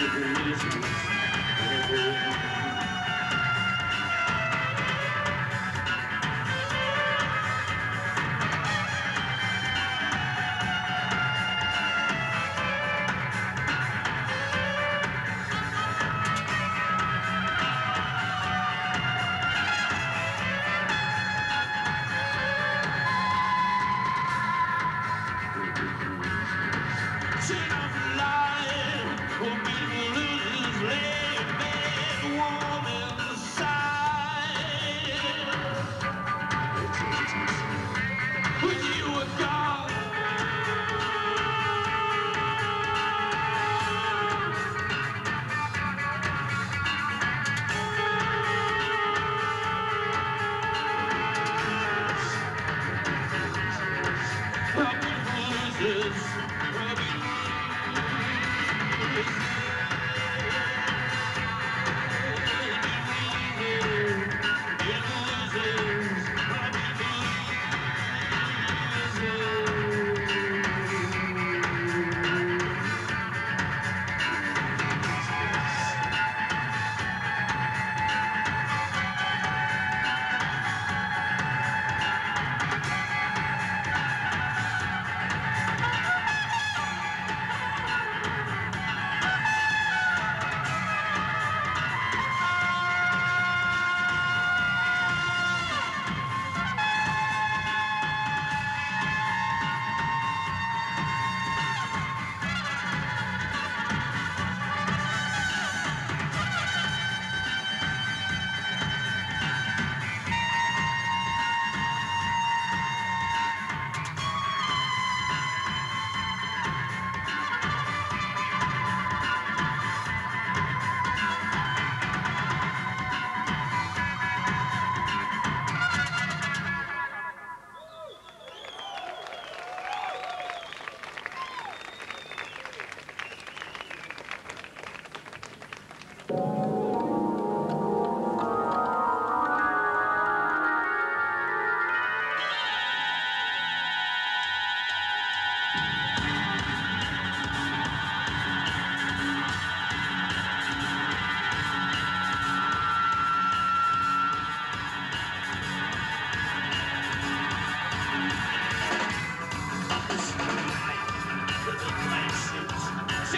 Thank you.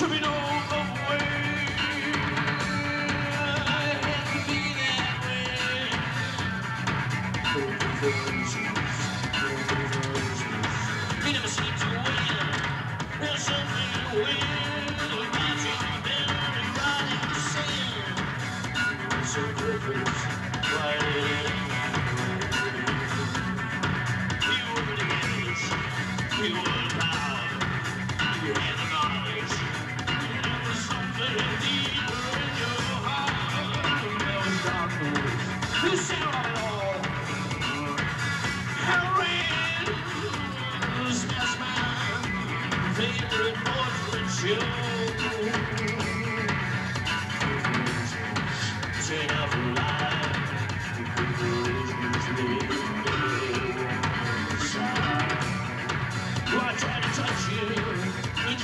To be no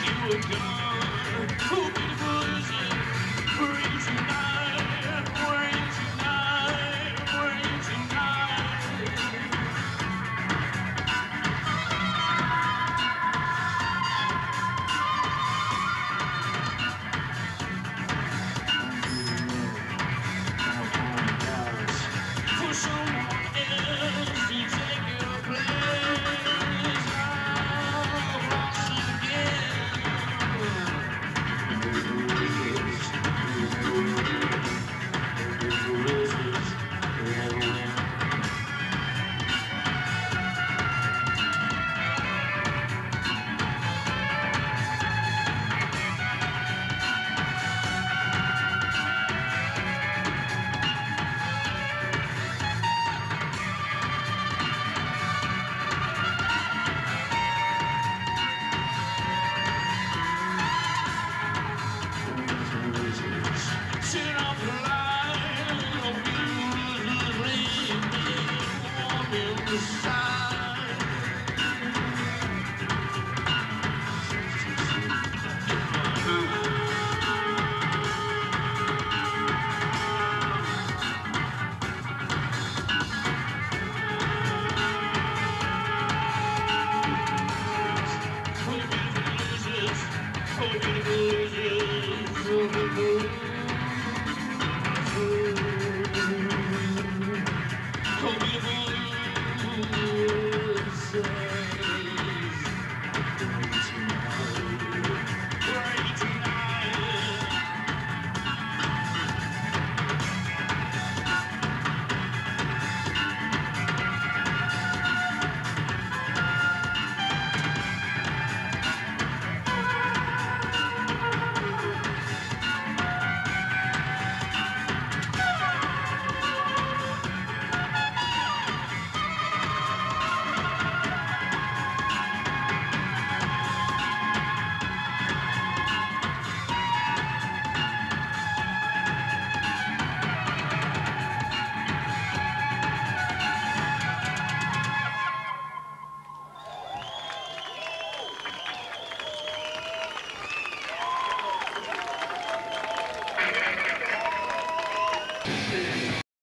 you were gone. Oh, beautiful